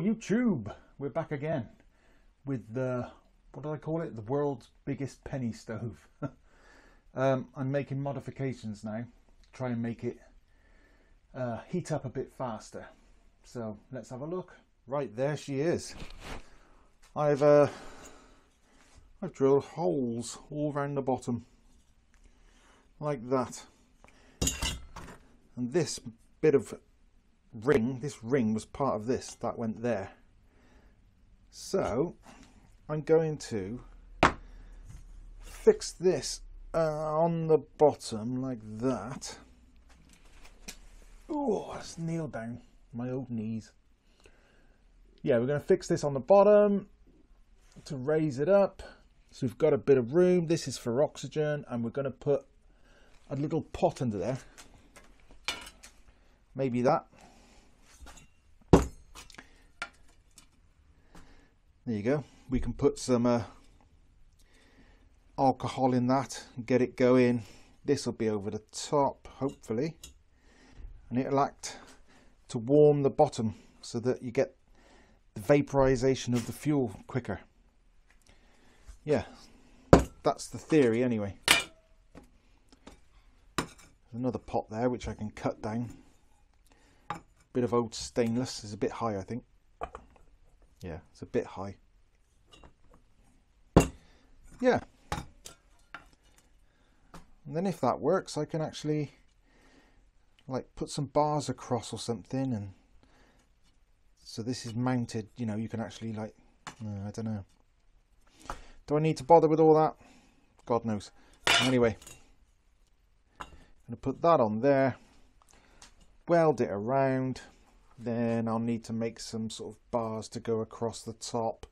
YouTube, we're back again with the, what do I call it, the world's biggest penny stove. um, I'm making modifications now, try and make it uh, heat up a bit faster. So let's have a look. Right, there she is. I've, uh, I've drilled holes all around the bottom, like that. And this bit of ring, this ring was part of this that went there. So I'm going to fix this uh, on the bottom like that. Oh, let's kneel down my old knees. Yeah, we're going to fix this on the bottom to raise it up. So we've got a bit of room. This is for oxygen and we're going to put a little pot under there. Maybe that. There you go. We can put some uh, alcohol in that and get it going. This will be over the top, hopefully. And it'll act to warm the bottom so that you get the vaporization of the fuel quicker. Yeah, that's the theory anyway. There's another pot there which I can cut down. Bit of old stainless is a bit high I think. Yeah, it's a bit high. Yeah. And then if that works, I can actually like put some bars across or something and so this is mounted, you know, you can actually like, uh, I don't know. Do I need to bother with all that? God knows. Anyway, I'm going to put that on there, weld it around. Then I'll need to make some sort of bars to go across the top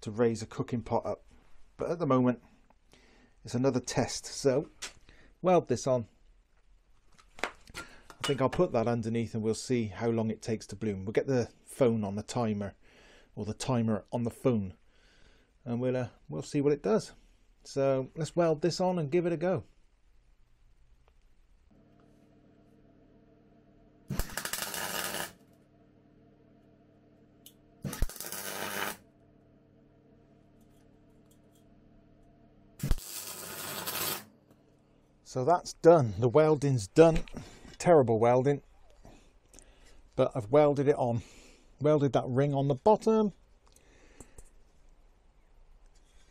to raise a cooking pot up. But at the moment, it's another test. So weld this on. I think I'll put that underneath and we'll see how long it takes to bloom. We'll get the phone on the timer or the timer on the phone and we'll, uh, we'll see what it does. So let's weld this on and give it a go. So that's done. The welding's done. Terrible welding. But I've welded it on. Welded that ring on the bottom.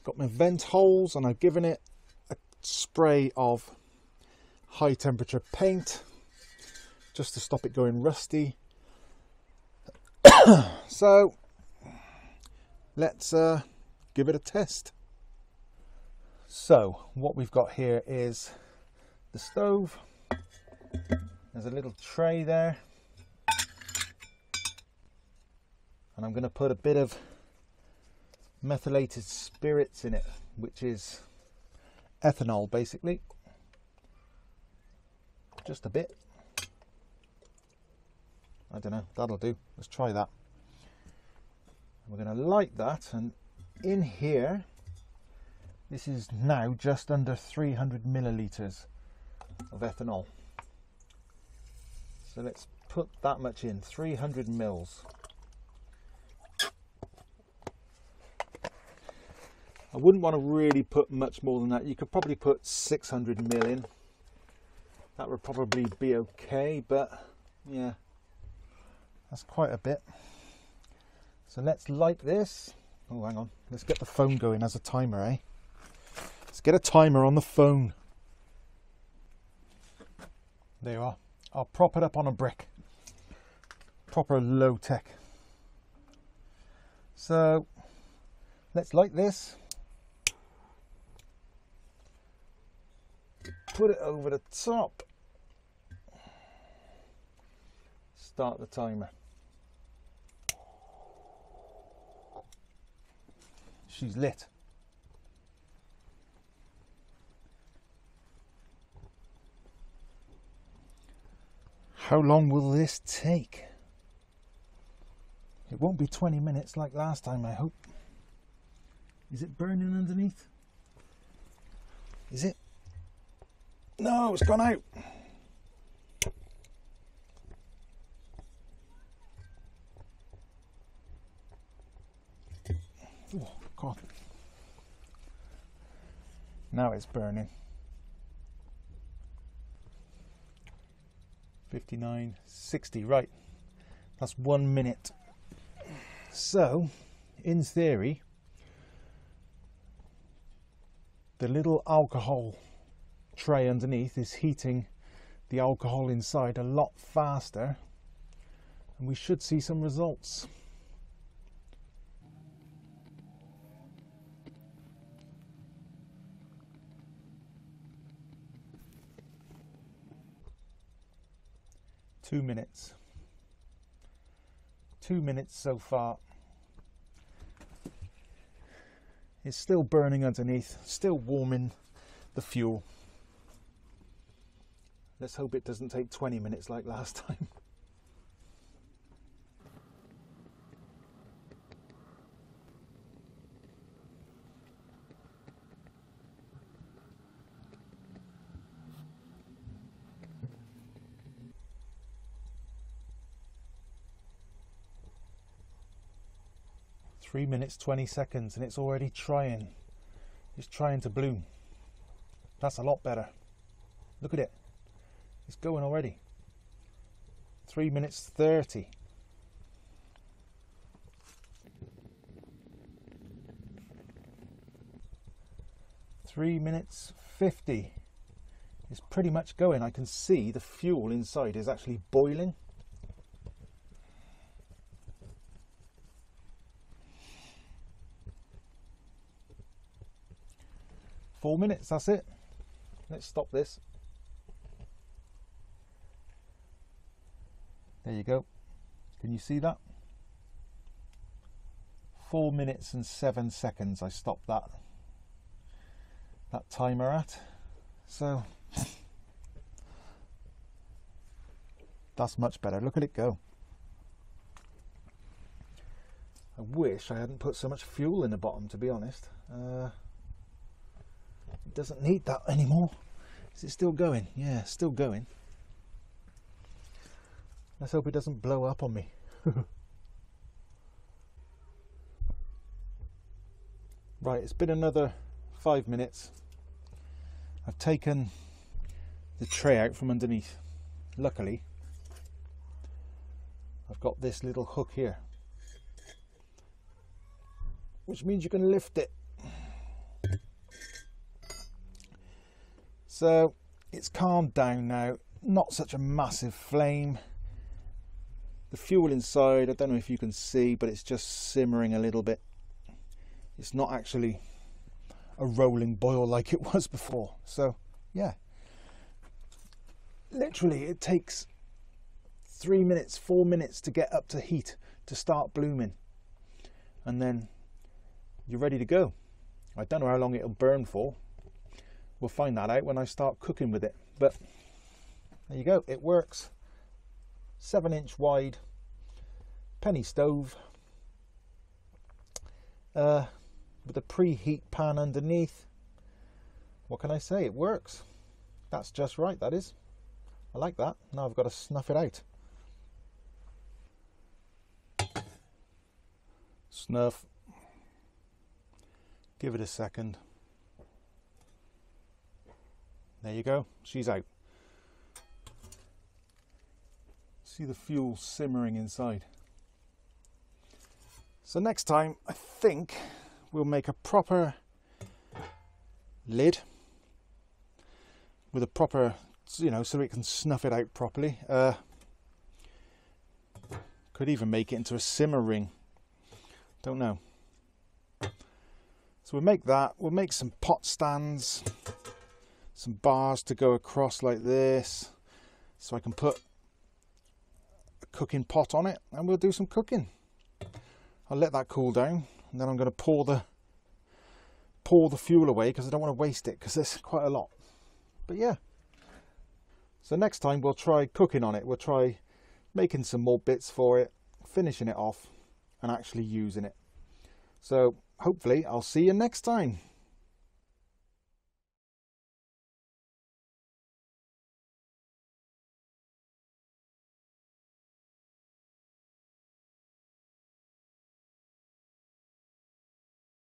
Got my vent holes and I've given it a spray of high temperature paint just to stop it going rusty. so let's uh, give it a test. So what we've got here is the stove. There's a little tray there. And I'm going to put a bit of methylated spirits in it, which is ethanol basically. Just a bit. I don't know, that'll do. Let's try that. We're going to light that and in here, this is now just under 300 milliliters of ethanol. So let's put that much in, 300 mils. I wouldn't want to really put much more than that. You could probably put 600 mil in. That would probably be okay, but yeah, that's quite a bit. So let's light this. Oh, hang on. Let's get the phone going as a timer, eh? Let's get a timer on the phone. There you are. I'll prop it up on a brick. Proper low tech. So let's light this. Put it over the top. Start the timer. She's lit. How long will this take? It won't be 20 minutes like last time, I hope. Is it burning underneath? Is it? No, it's gone out. Oh, God. Now it's burning. 59, 60, right. That's one minute. So, in theory, the little alcohol tray underneath is heating the alcohol inside a lot faster and we should see some results. Two minutes. Two minutes so far. It's still burning underneath, still warming the fuel. Let's hope it doesn't take 20 minutes like last time. Three minutes, 20 seconds, and it's already trying. It's trying to bloom. That's a lot better. Look at it. It's going already. Three minutes, 30. Three minutes, 50. It's pretty much going. I can see the fuel inside is actually boiling. Four minutes, that's it. Let's stop this. There you go. Can you see that? Four minutes and seven seconds I stopped that that timer at. So that's much better. Look at it go. I wish I hadn't put so much fuel in the bottom to be honest. Uh, doesn't need that anymore. Is it still going? Yeah, still going. Let's hope it doesn't blow up on me. right, it's been another five minutes. I've taken the tray out from underneath. Luckily, I've got this little hook here, which means you can lift it So it's calmed down now, not such a massive flame. The fuel inside, I don't know if you can see, but it's just simmering a little bit. It's not actually a rolling boil like it was before. So, yeah. Literally, it takes three minutes, four minutes to get up to heat to start blooming. And then you're ready to go. I don't know how long it'll burn for, We'll find that out when I start cooking with it. But there you go, it works. Seven inch wide penny stove uh, with a preheat pan underneath. What can I say? It works. That's just right, that is. I like that. Now I've got to snuff it out. Snuff. Give it a second. There you go, she's out. See the fuel simmering inside. So next time, I think we'll make a proper lid with a proper, you know, so it can snuff it out properly. Uh, could even make it into a simmer ring. Don't know. So we'll make that. We'll make some pot stands some bars to go across like this so I can put a cooking pot on it and we'll do some cooking. I'll let that cool down and then I'm going to pour the pour the fuel away because I don't want to waste it because there's quite a lot. But yeah. So next time we'll try cooking on it. We'll try making some more bits for it, finishing it off and actually using it. So hopefully I'll see you next time.